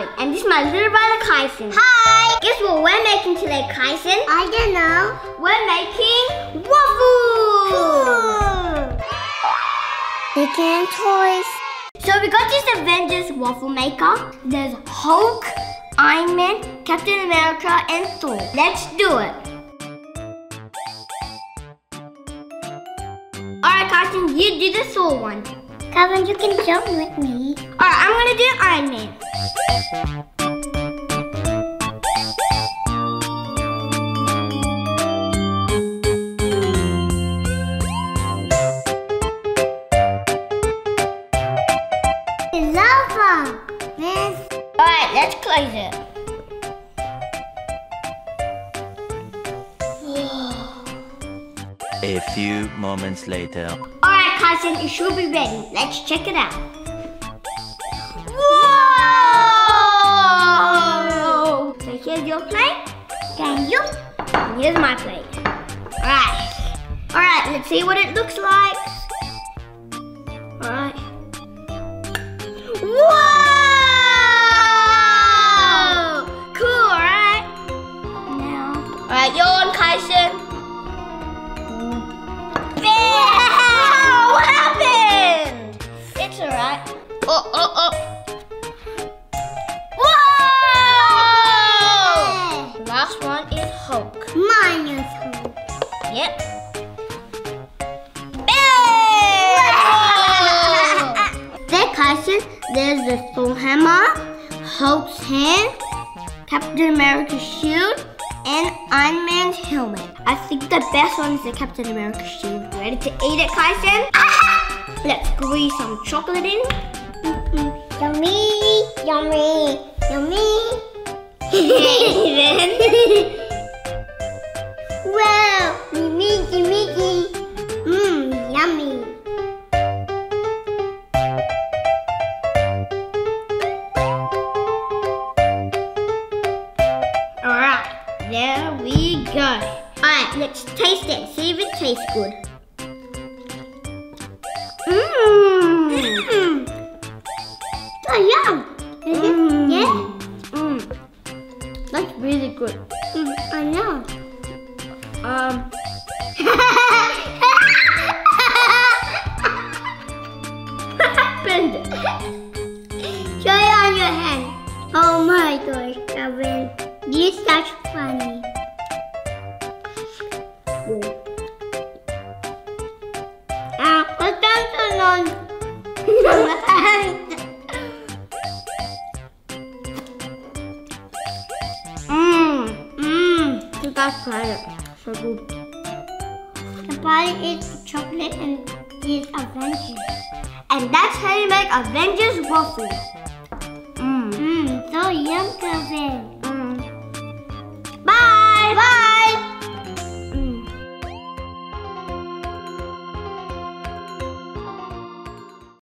Calvin, and this is my little brother Kaison. Hi! Guess what we're making today, Kaison? I don't know. We're making waffles! Cool! Making toys. So we got this Avengers waffle maker. There's Hulk, Iron Man, Captain America, and Thor. Let's do it. Alright, Kaison, you do the Thor one. Kevin, you can jump with me. Alright, I'm gonna do Iron Man. It's lava. This. Alright, let's close it. A few moments later. Kaison, it should be ready. Let's check it out. Whoa! So here's your plate. Can you? And here's my plate. Alright. Alright, let's see what it looks like. Oh, oh, oh. Whoa! Last one is Hulk. Mine is home. Yep. Bam! there, Kaison, there's the Thor hammer, Hulk's hand, Captain America's shield, and Iron Man's helmet. I think the best one is the Captain America shield. Ready to eat it, Kaison? Let's squeeze some chocolate in. Yummy, yummy, yummy. then Wow, Mickey, Mickey. Mmm, yummy. Alright, there we go. Alright, let's taste it. See if it tastes good. Mmm. mmm. So yum. Is it? Mm. Yeah. Mmm. That's really good. Mm, I know. Um. what happened? Show it on your hand. Oh my gosh, Kevin. You're such That's right. So good. The body is chocolate and is Avengers. And that's how you make Avengers waffles. Mmm. Mmm, so yum, Kevin.